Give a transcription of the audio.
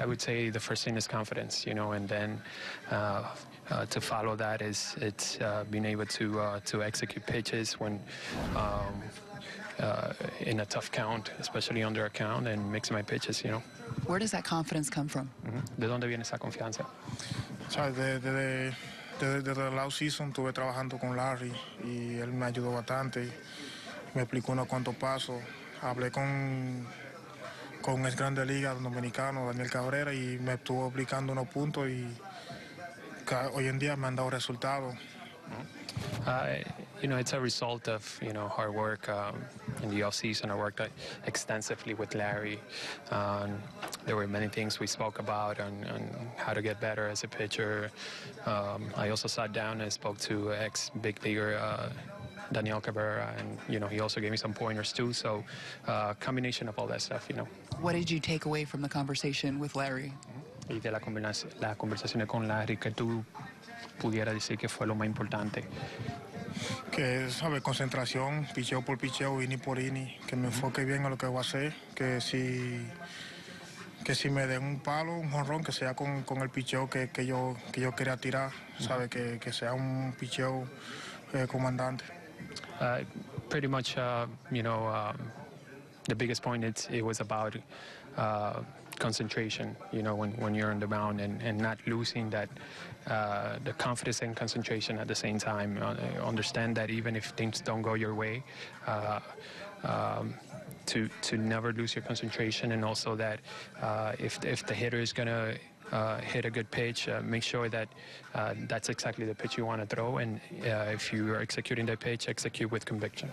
I would say the first thing is confidence, you know, and then uh, uh, to follow that is it's uh, being able to uh, to execute pitches when um, uh, in a tough count, especially under a count, and mix my pitches, you know. Where does that confidence come from? Ujú. ¿De dónde viene esa confianza? ¿Sabes? Desde, desde, desde, desde el off-season estuve trabajando con Larry y él me ayudó bastante. Me explicó unos cuantos pasos. Hablé con, con el Grande Liga dominicano, Daniel Cabrera, y me estuvo explicando unos puntos y hoy en día me han dado resultados. Uh, you know, it's a result of you know hard work um, in the off season. I worked extensively with Larry. Um, there were many things we spoke about on, on how to get better as a pitcher. Um, I also sat down and spoke to ex big leaguer. Uh, Daniel Cabrera, and you know he also gave me some pointers too. So, uh, combination of all that stuff, you know. What did you take away from the conversation with Larry? Y de la conversación, la conversación con Larry, que tú pudieras decir que fue lo más importante. Que, ¿sabes? Concentración, picheo por picheo, inning por inning, que me enfoque bien a lo que voy a hacer, que si, que si me den un palo, un jonrón, que sea con, con el picheo que, que, yo, que yo quería tirar, ¿sabes? Que, que sea un picheo eh, comandante. Uh, pretty much, uh, you know, um, the biggest point it, it was about uh, concentration. You know, when, when you're on the mound and, and not losing that uh, the confidence and concentration at the same time. Uh, understand that even if things don't go your way. Uh, um, to, to never lose your concentration and also that uh, if, if the hitter is going to uh, hit a good pitch, uh, make sure that uh, that's exactly the pitch you want to throw. And uh, if you are executing that pitch, execute with conviction.